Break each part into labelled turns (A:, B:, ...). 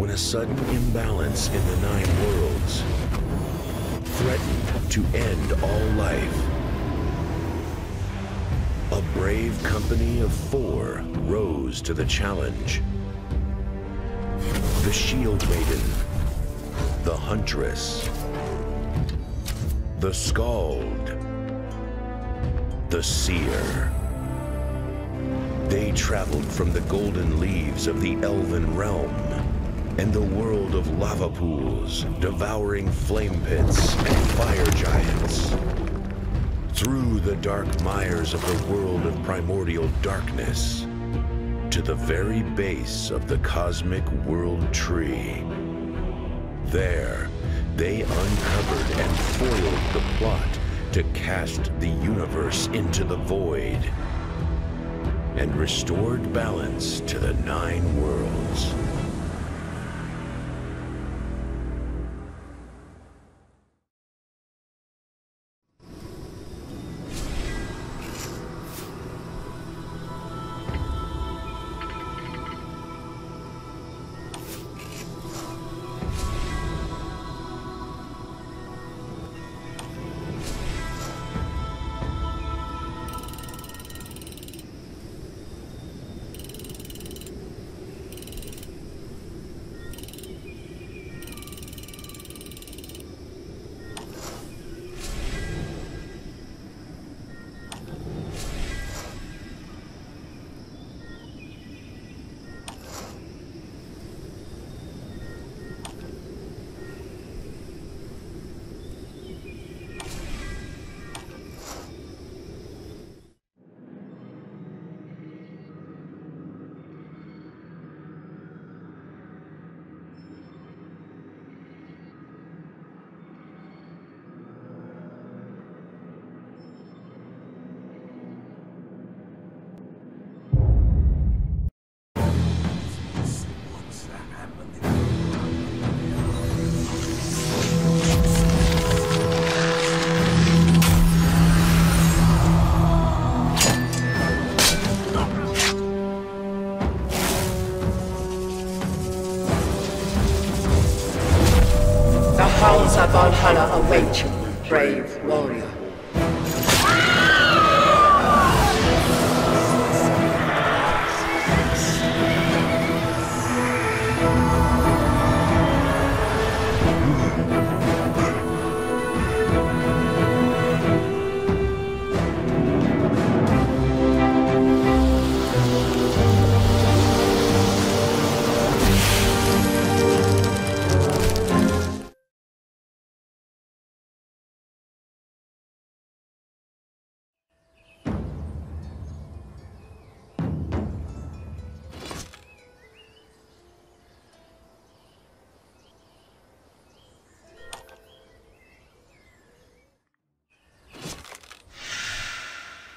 A: When a sudden imbalance in the Nine Worlds threatened to end all life, a brave company of four rose to the challenge. The Shield Maiden, the Huntress, the Skald, the Seer. They traveled from the golden leaves of the Elven realm and the world of lava pools, devouring flame pits and fire giants. Through the dark mires of the world of primordial darkness to the very base of the cosmic world tree. There, they uncovered and foiled the plot to cast the universe into the void and restored balance to the nine worlds.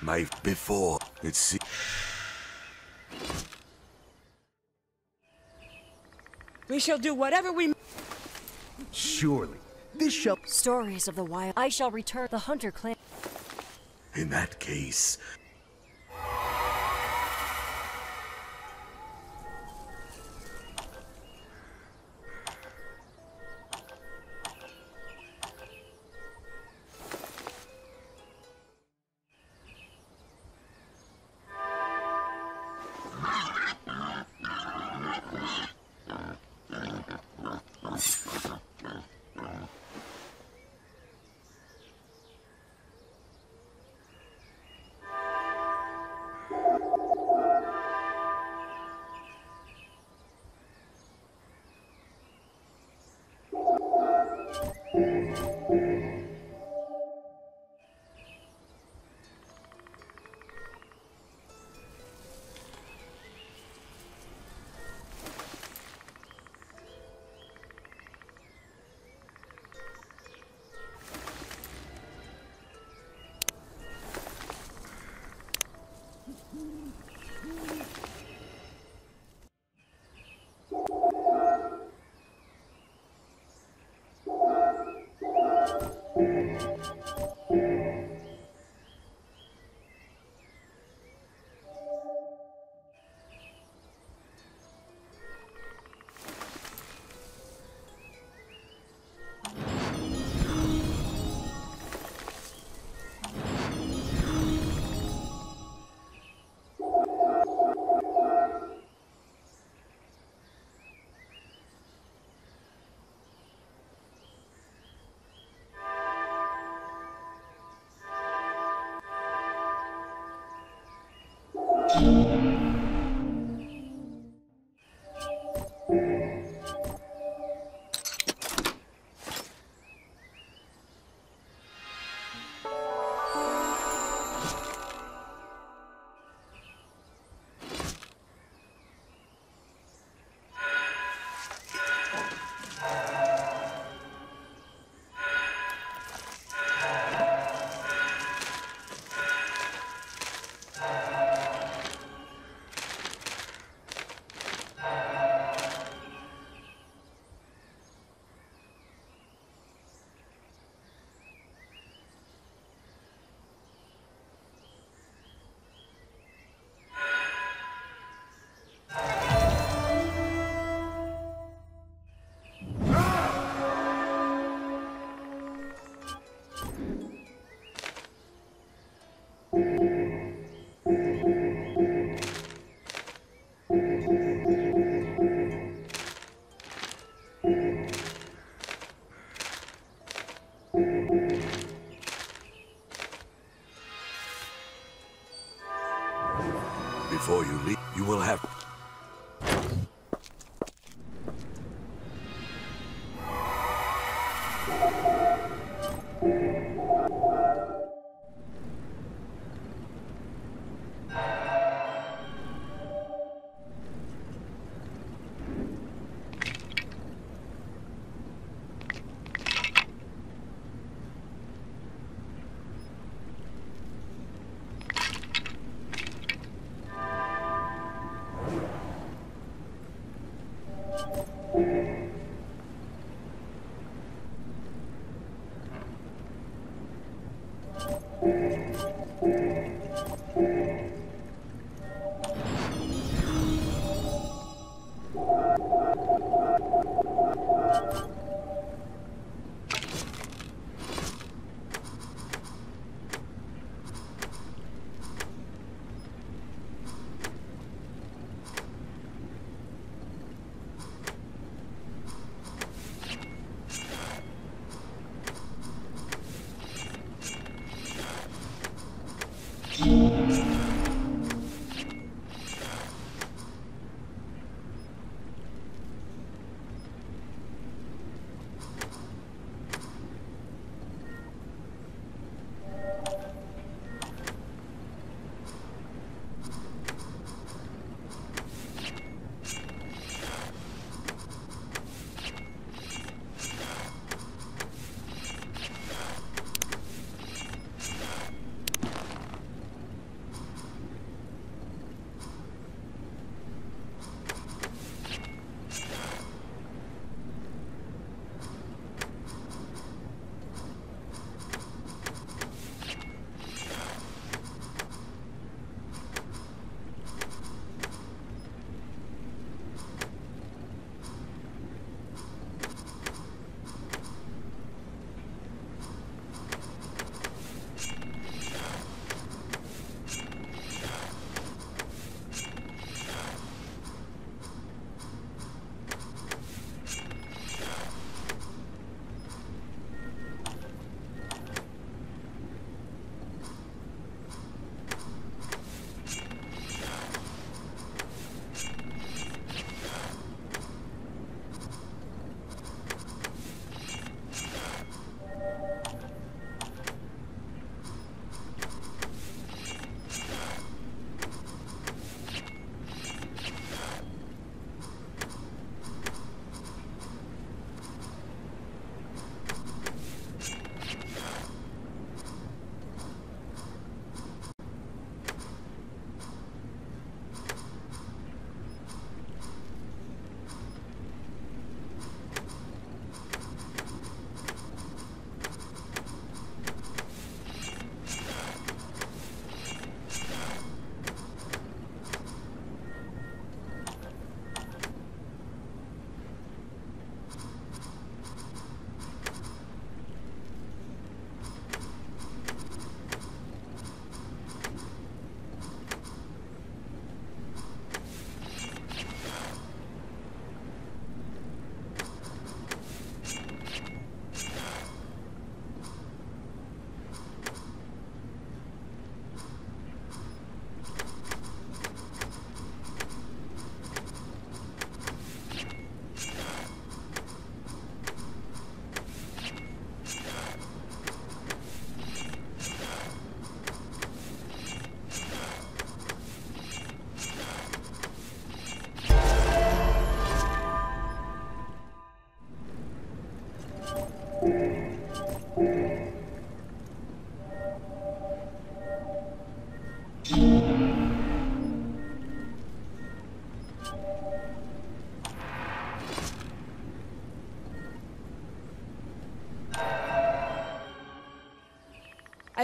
B: My before it's
C: We shall do whatever we
D: Surely, this shall...
E: Stories of the wild. I shall return the Hunter clan.
B: in that case.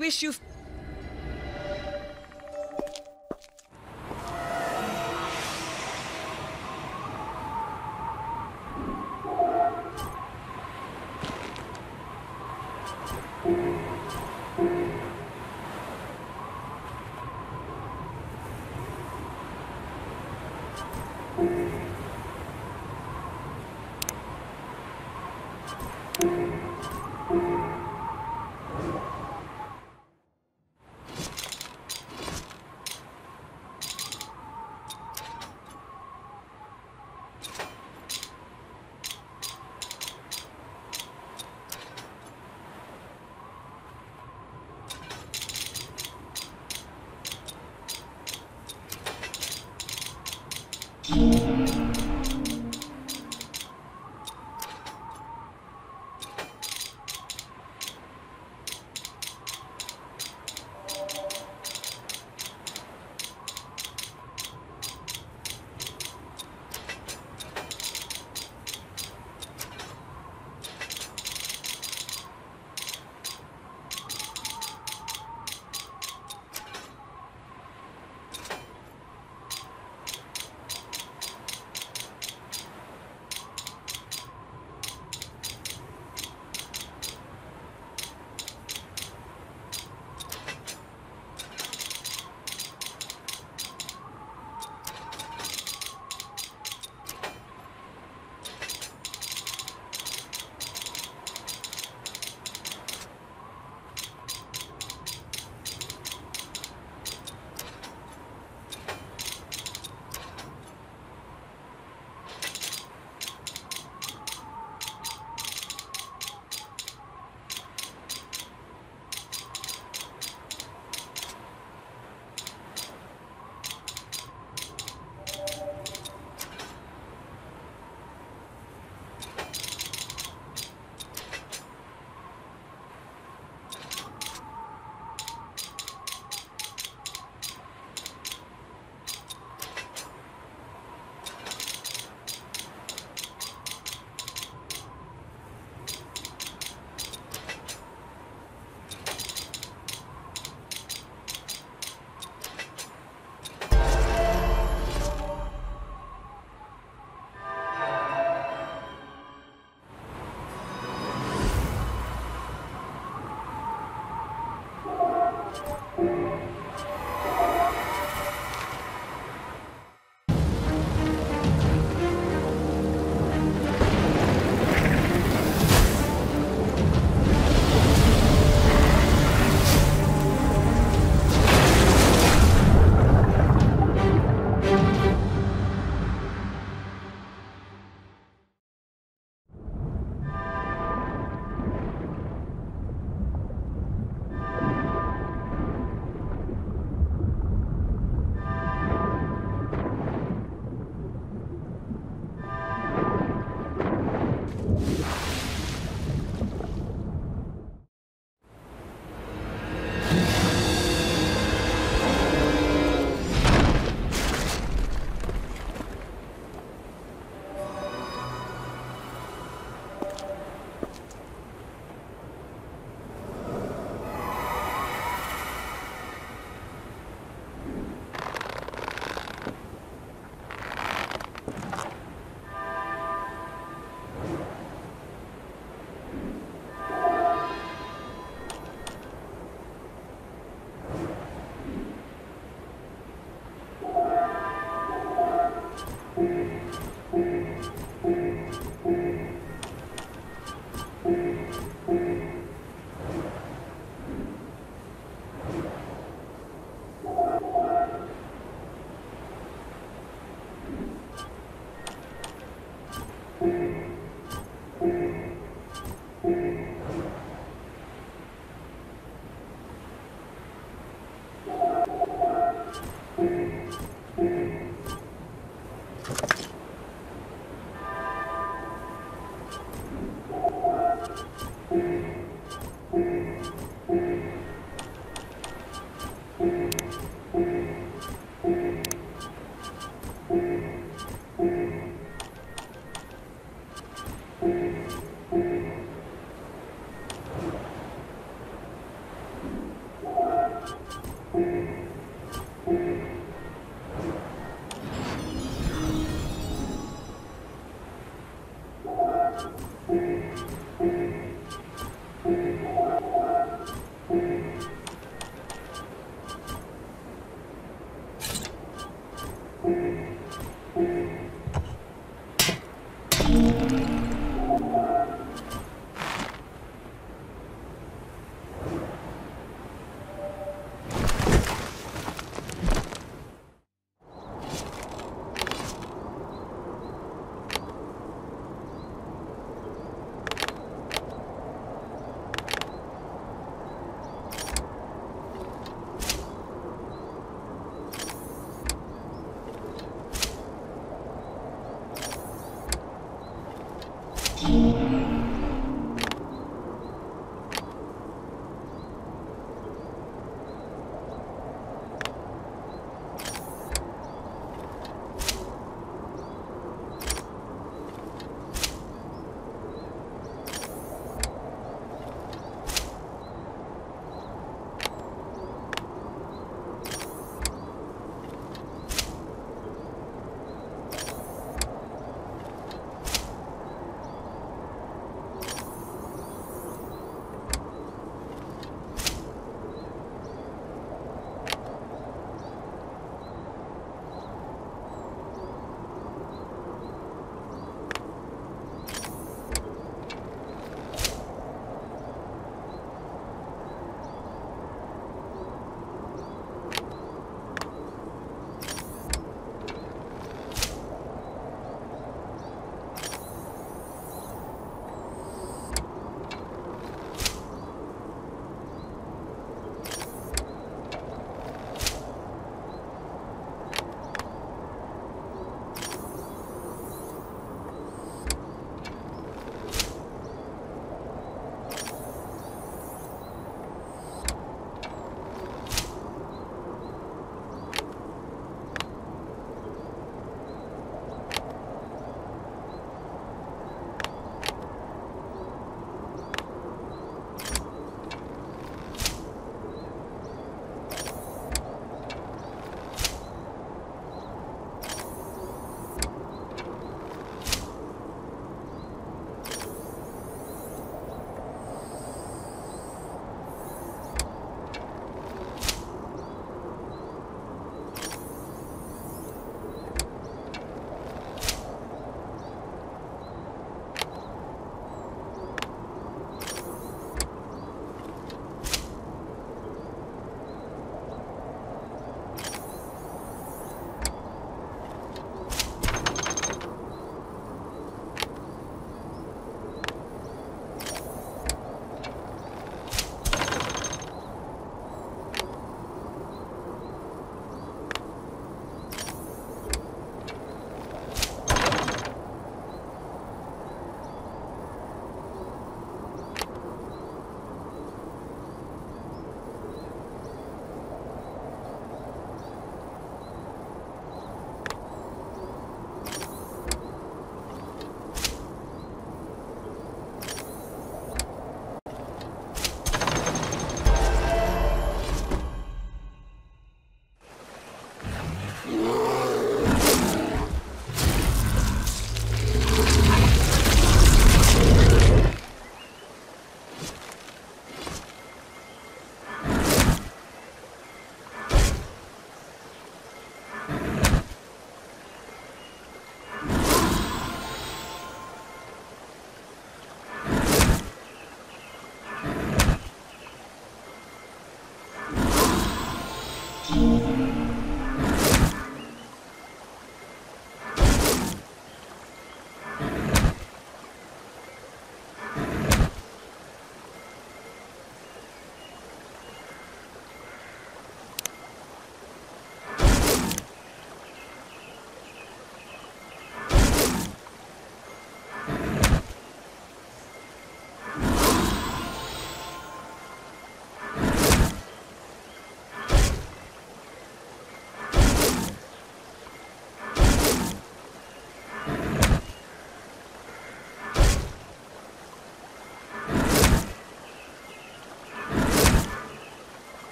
C: Wish you.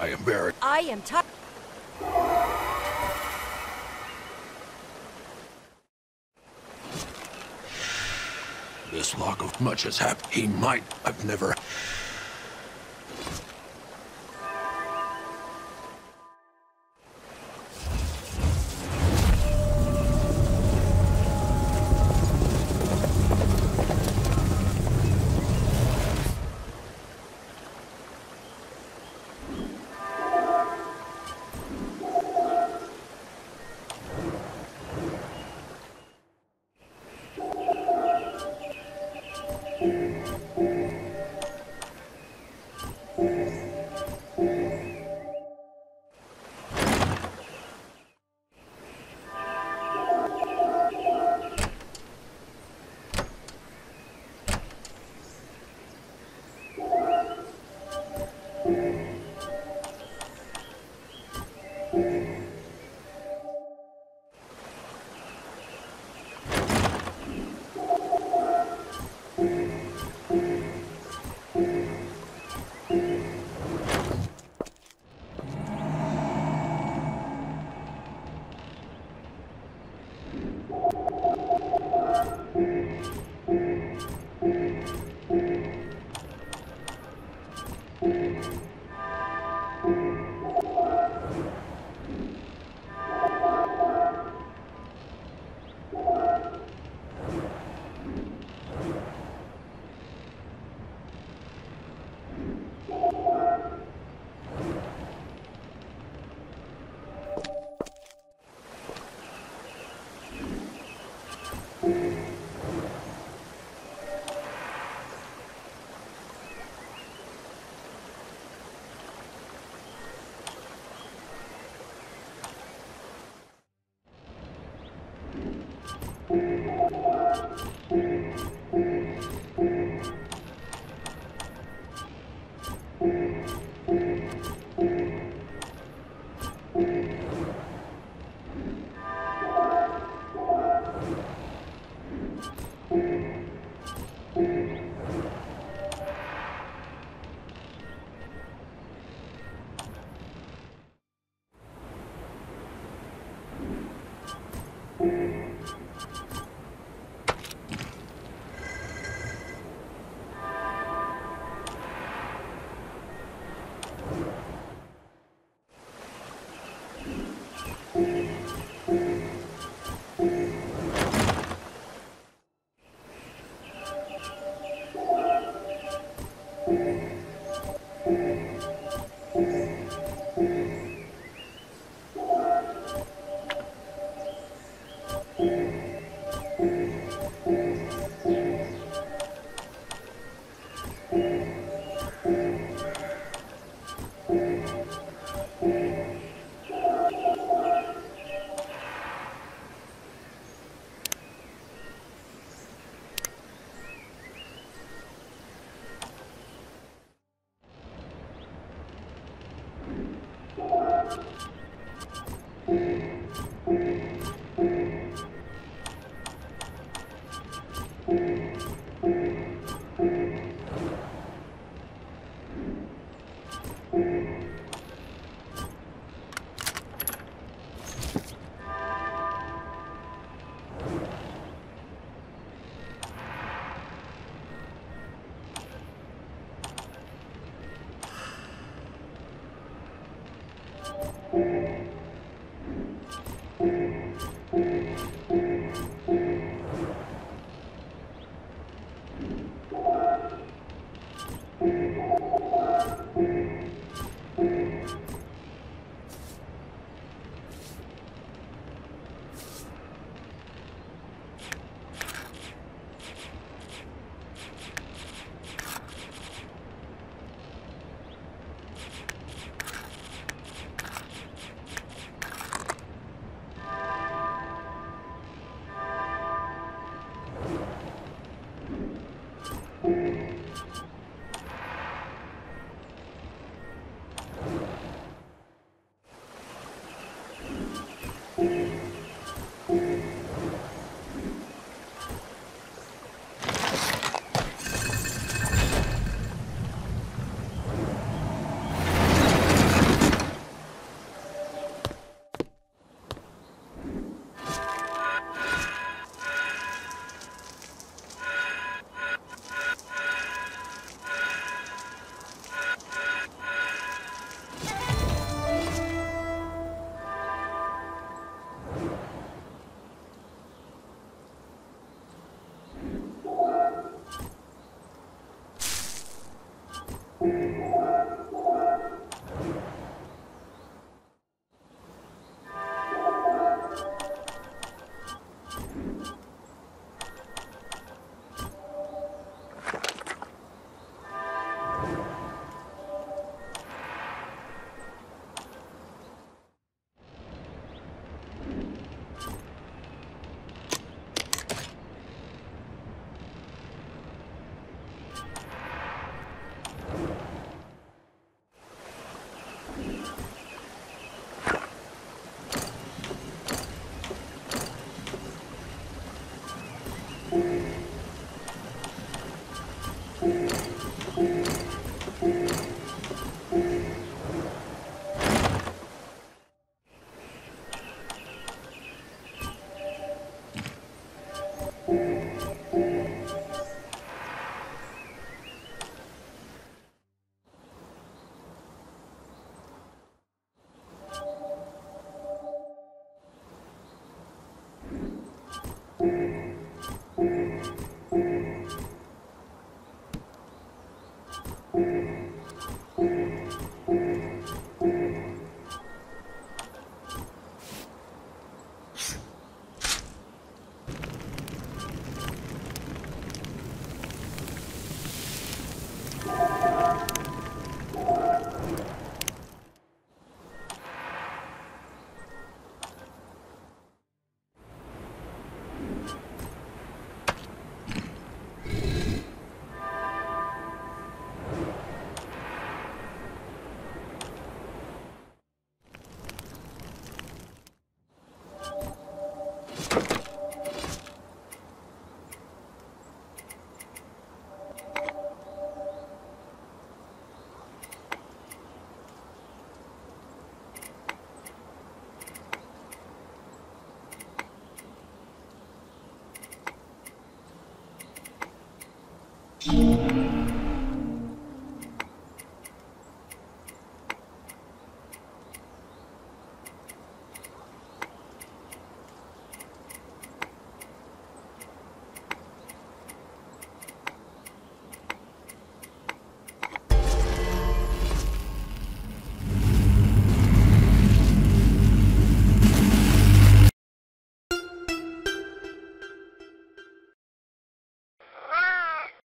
B: I am very.
E: I am tired.
B: This lock of much has happened. He might. I've never.